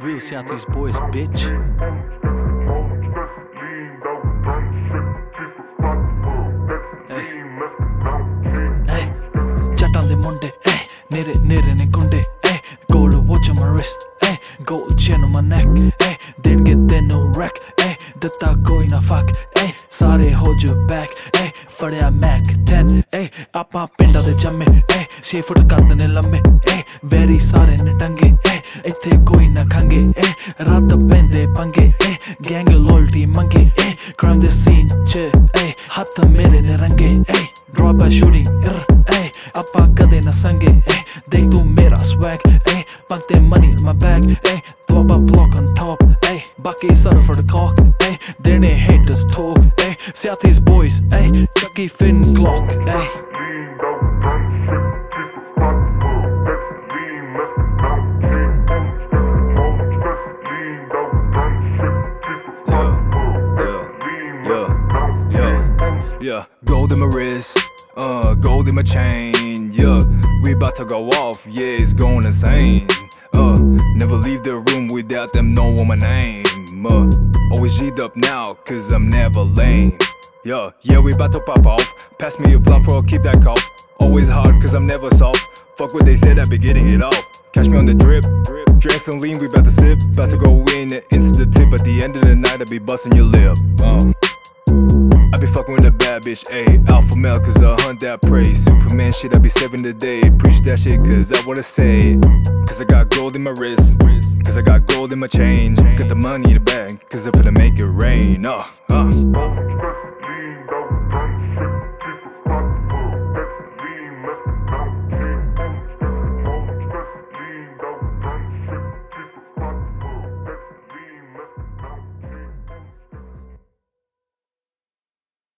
Rinse out these boys, bitch. Hey. ਜੱਟਾਂ ਦੇ ਮੁੰਡੇ ਐ ਨੇਰੇ ਨੇਰੇ ਨੇ ਗੁੰਡੇ ਐ ਗੋਲ ਵਾਚ ਮਾਈ ਰਿਸਟ ਐ ਗੋਲ ਚੇਨ ਮਾਈ ਨੈਕ ਐ ਦੇਣਗੇ ਤੈਨੂੰ ਰੈਕ ਐ ਦਿੱਤਾ ਕੋਈ ਨਾ ਫੱਕ ਐ ਸਾਰੇ ਹੋ ਜੋ ਬੈਕ ਐ ਫੜਿਆ ਮੈਕ 10 ਐ ਆਪਾਂ ਪਿੰਡਾਂ ਦੇ ਜੰਮੇ ਐ 6 ਫੁੱਟ ਕੱਦ ਨੇ ਲੰਮੇ ਐ ਵੈਰੀ ਸਾਰੇ ਨੇ ਟੰਗੇ ਇੱਥੇ ਕੋਈ ਨਾ ਖੰਗੇ ਏ ਰਾਤ ਪੈਂਦੇ ਪੰਗੇ ਏ ਗੈਂਗ ਲੋਇਲਟੀ ਮੰਗੇ ਏ ਕ੍ਰਾਈਮ ਦੇ ਸੀਨ ਚ ਏ ਹੱਥ ਮੇਰੇ ਨੇ ਰੰਗੇ ਏ ਡ੍ਰੌਪ ਬਾਈ ਸ਼ੂਟਿੰਗ ਏ ਆਪਾਂ ਕਦੇ ਨਾ ਸੰਗੇ ਏ ਦੇਖ ਤੂੰ ਮੇਰਾ swag A ਪੰਕਤੇ money in my bag ਏ ਤੂੰ ਆਪਾਂ block on top ਏ ਬਾਕੀ ਸਰ for the cock ਏ ਦੇਣੇ haters talk ਏ Southeast boys ਏ ਚੱਕੀ fin Glock A Yeah, yeah. Gold in my wrist, uh, gold in my chain. Yeah, we about to go off. Yeah, it's going insane. Uh, never leave the room without them knowing my name. Uh, always G'd up now, cause I'm never lame. Yeah, yeah, we about to pop off. Pass me a blunt for I'll keep that cough. Always hard, cause I'm never soft. Fuck what they said, I be getting it off. Catch me on the drip, drip. drink some lean, we about to sip. About to go in and into the tip. At the end of the night, I be busting your lip. Uh. Be fucking with a bad bitch, ayy. Alpha male, cause I hunt that prey. Superman shit, I be saving the day. Preach that shit, cause I wanna say. Cause I got gold in my wrist. Cause I got gold in my chain. Got the money in the bag, cause I'm finna make it rain. Uh, uh.